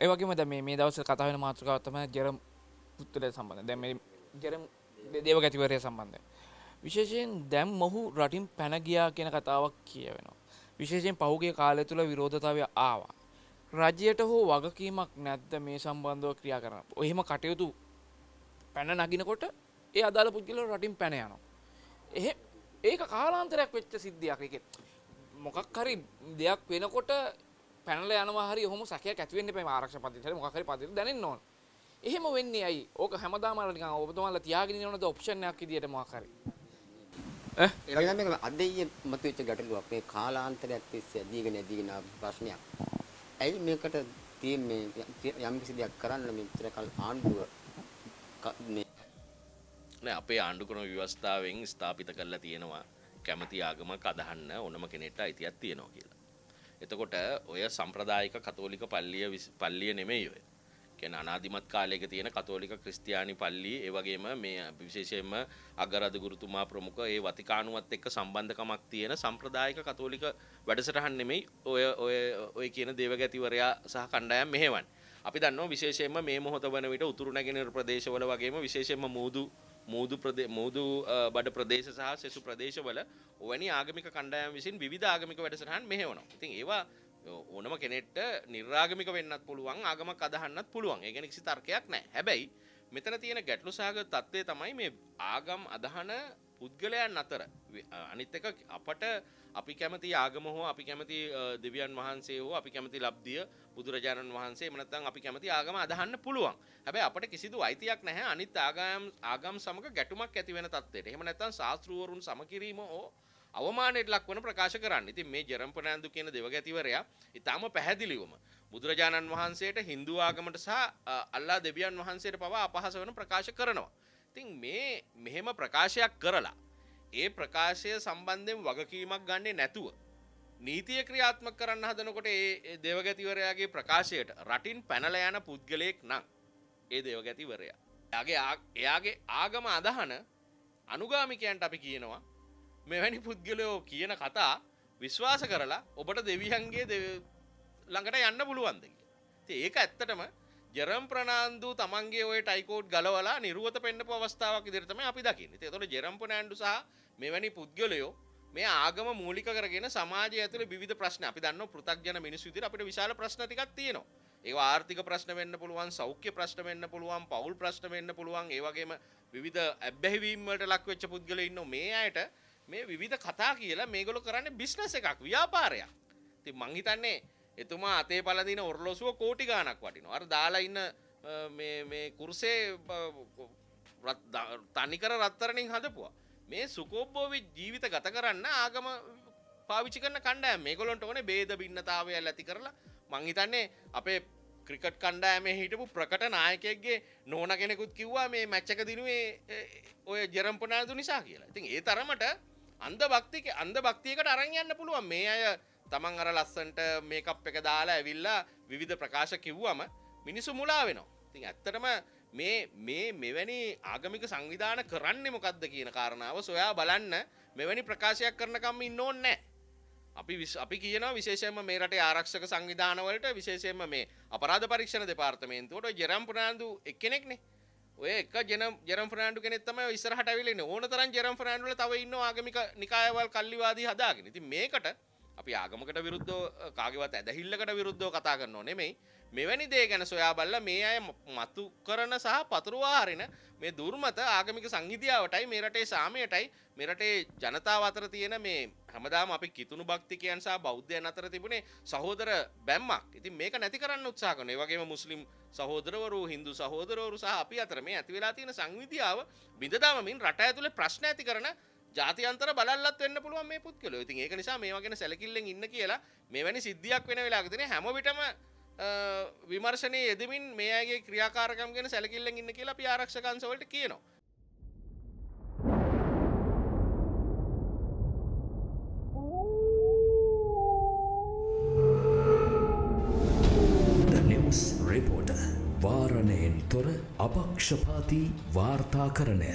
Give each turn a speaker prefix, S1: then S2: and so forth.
S1: ඒවගේම ද මේ දවස කතාවෙන මාතෘකාවත්තම ජෙරම් පුත්තල සම්බඳ දැම ජෙරම් දේව ගැතිවරය සම්බන්ධය. විශේෂයෙන් දැම් මොහු රටින් පැනගියා කියන කතාවක් කියවෙනවා. විශේෂයෙන් පහුගේ කාලය තුළ විරෝධතාවය ආවා. රජයට හෝ වගකීමක් නැද්ද මේ සම්බන්ධව ක්‍රියා කරන. ඔහෙම කටයුතු පැන නගිනකොට ඒ අදාළ පුද්ගල රටින් පැන යනවා. එහ ඒක කාලාන්තරයක් වෙච්ච සිද්ධියක් එක මොකක් හරි දෙයක් වෙනකොට පැනල යනවාහරි හොම සැකයක් ඇතිවෙන්න පැම ආරක්ෂ පතිට මොකහරි පති දැන නොන එහෙම වෙන්නේ ඇයි ඕක හැමදාමලනික ඔබතුමල්ල තියාගෙන නද? ඔප්ෂණයක් දිට මකර
S2: එළගම අදය මතුවෙච්ච ගැටලුවක්. මේ කාලාන්තරයක් තිස්සේ ඇදීගෙන ඇදීගෙන ප්‍රශ්නයක්. ඇයි මේකට තියෙන මේ යම් කිසි දෙයක් කරන්න මෙච්චර කල් ආණ්ඩුව මේ
S3: නෑ අපේ ආණ්ඩු ක්‍රම ව්‍යවස්ථාවෙන් ස්ථාපිත කරලා තියෙනවා. කැමති ආගමක් අදහන්න ඕනම කෙනෙක්ට අයිතියක් තියෙනවා කියලා. එතකොට ඔය සම්ප්‍රදායික කතෝලික පල්ලිය පල්ලිය නෙමෙයි ඔය. කියන අනාදිමත් කාලයක තියෙන කතෝලික ක්‍රිස්තියානි පල්ලි ඒ වගේම මේ විශේෂයෙන්ම අගරද ගුරුතුමා ප්‍රමුඛ ඒ වතිකානුවත් එක්ක සම්බන්ධකමක් තියෙන සම්ප්‍රදායික කතෝලික වැඩසටහන් නෙමෙයි ඔය ඔය ඔය කියන දේවගැතිවරයා සහ කණ්ඩායම් මෙහෙවන්නේ. අපි දන්නවා විශේෂයෙන්ම මේ මොහොත වන විට උතුරු නැගෙනහිර ප්‍රදේශවල වගේම විශේෂයෙන්ම මූදු මූදු මූදු බඩ ප්‍රදේශ සහ සෙසු ප්‍රදේශවල ඔවැනි ආගමික කණ්ඩායම් විසින් විවිධ ආගමික වැඩසටහන් මෙහෙවනවා. ඉතින් ඒවා ඕනම කෙනෙට නිර්ාගමික වෙන්නත් පුළුවන් ආගමක් අදහන්නත් පුළුවන් ඒ ගැන කිසි තර්කයක් නැහැ. හැබැයි මෙතන තියෙන ගැටලු සහගත තත්ත්වය තමයි මේ ආගම් අදහන පුද්ගලයන් අතර අනිත් එක අපට අපි කැමති ආගම හෝ අපි කැමති දෙවියන් වහන්සේ හෝ අපි කැමති ලබ්දිය බුදුරජාණන් වහන්සේ එහෙම නැත්නම් අපි කැමති ආගම අදහන්න පුළුවන්. හැබැයි අපට කිසිදු අයිතියක් නැහැ අනිත් ආගම් ආගම් සමග ගැටුමක් ඇති වෙන තත්ත්වයට. එහෙම නැත්නම් ශාස්ත්‍රූවරුන් සමකිරීම හෝ අවමානයට ලක්වන ප්‍රකාශ කරන්න. ඉතින් මේ ජෙරම් ෆර්නෑන්ඩු කියන දෙවගැතිවරයා ඊටාම පැහැදිලිවම බුදුරජාණන් වහන්සේට හින්දු ආගමට සහ අල්ලා දෙවියන් වහන්සේට පවා අපහාස වෙන ප්‍රකාශ කරනවා. ඉතින් මේ මෙහෙම ප්‍රකාශයක් කරලා ඒ ප්‍රකාශය සම්බන්ධයෙන් වගකීමක් ගන්නේ නැතුව නීතිය ක්‍රියාත්මක කරන්න හදනකොට ඒ දෙවගැතිවරයාගේ ප්‍රකාශයට රටින් පැනලා යන පුද්ගලයෙක් නම් ඒ දෙවගැතිවරයා. එයාගේ එයාගේ ආගම අදහන අනුගාමිකයන්ට අපි කියනවා මෙවැනි පුද්ගලයෝ කියන කතා විශ්වාස කරලා ඔබට දෙවියන්ගේ ළඟට යන්න පුළුවන්ද ඒක ඇත්තටම ජෙරම් ප්‍රනාන්දු තමන්ගේ ඔය ටයිකෝඩ් ගලවලා නිරුවත පෙන්න්නපු අවස්ථාවක් ඉදිරිතම අපි දකින්න. තොට ජෙරම්ප නෑන්ඩු සහ මෙවැනි පුද්ගලයෝ මේ ආගම මූලික කරගෙන සමාජය ඇතුළ විධ ප්‍රශ්න අපි දන්න පෘතක්ජන මිනිස් විදිර අපිට විශාල ප්‍රශ්නතිකක් තියෙනවා. ඒ ආර්ථික ප්‍රශ්න වෙන්න පුළුවන් සෞඛ්‍ය ප්‍රශ්න වෙන්න පුළුවන් පවුල් ප්‍රශ්න වෙන්න පුළුවන් ඒවගේම විවිධ ඇබ්බැහිවීමට ලක්වෙච්ච පුද්ගල ඉන්න මේ අයට මේ විවිධ කතා කියලා මේගොලු කරන්න බිස්නස එකක් ව්‍යාපාරයක්. ති මංහිතන්නේ එතුමා අතේ පලදින ඔරලොසුව කෝටි ගානක් වටිනවා. අර දාලා ඉන්න මේ කුරුසේ තනිකර රත්තරනින් හදපුවා. මේ සුකෝබ්බෝවි ජීවිත ගත කරන්න ආගම පාවිචි කරන කණ්ඩෑම් මේ ගොලොන්ට ඕනේ බේද බින්නතාවය ඇති කරලා. මංහිතන්නේ අපේ ක්‍රිකට් කණ්ඩෑම හිටපු ප්‍රකට නායකෙක්ගේ නෝන කෙනෙකුත් කිව්වා මේ මැච්චක දිනුවේ ඔය ජෙරම්පනාදු නිසා කියලා. ඉතින් ඒ තරමට අන්ද භක්තික අන්ද භක්තියකට අරන් යන්න පුළුවන්. මේ අය තමන් අර ලස්සන්ට මේකප් එක දාලා ඇවිල්ලා විවිධ ප්‍රකාශ කිව්වම මිනිසු මුලා වෙනවා. ඉතින් ඇත්තටම මේ මේ මෙවැනි ආගමික සංවිධාන කරන්නේ මොකක්ද කියන කාරණාව සොයා බලන්න මෙවැනි ප්‍රකාශයක් කරනකම් ඉන්න ඕනේ නැහැ. අපි අපි කියන විශේෂයෙන්ම මේ රටේ ආරක්ෂක සංවිධානවලට විශේෂයෙන්ම මේ අපරාධ පරීක්ෂණ දෙපාර්තමේන්තුවට ජෙරම් පුනාන්දු එක්කෙනෙක්නේ. ඔය එක ජන ජෙරම් ෆ්‍රන්ඩු කෙනෙක් තමයි ඉස්සරහට අවිලෙන්නේ ඕන තරම් ජෙරම් ෆ්‍රන්ඩ් වල තව ඉන්නවා ආගමික නිකායවල් කල්ලිවාදී හදාගෙන. ඉතින් මේකට අපි ආගමකට විරුද්ධව කාගේවත් ඇදහිල්ලකට විරුද්ධව කතා කරනව නෙමෙයි මෙවැනි දේ ගැන සොයා බලලා මේ අය මතු කරන සහ පතුරවා හරින මේ දුර්මත ආගමික සංහිදියාවටයි මේ රටේ සාමයටයි මේ රටේ ජනතාව අතර තියෙන මේ හැමදාම අපි කිතුණු භක්තිකයන් සහ බෞද්ධයන් අතර තිබුණේ සහෝදර බැම්මක්. ඉතින් මේක නැති කරන්න උත්සාහ කරනවා. ඒ වගේම මුස්ලිම් සහෝදරවරු, හින්දු සහෝදරවරු සහ අපි අතර මේ ඇති වෙලා තියෙන සංවිධියාව බිඳ දාමමින් රට ඇතුලේ ප්‍රශ්න ඇති කරන ජාතියන්තර බලල්ලත් වෙන්න පුළුවන් මේ පුද්ගලයෝ. ඉතින් ඒක නිසා මේවා ගැන සැලකිල්ලෙන් ඉන්න කියලා මෙවැනි සිද්ධියක් වෙන වෙලාවකදී හැම විටම විමර්ශනයේ යෙදමින් මේ අයගේ ක්‍රියාකාරකම් ගැන සැලකිල්ලෙන් ඉන්න කියලා අපි ආරක්ෂක අංශවලට කියනවා.
S4: රිපෝට වාරණයෙන් තොර අපක්ෂපාති වාර්තාකරණය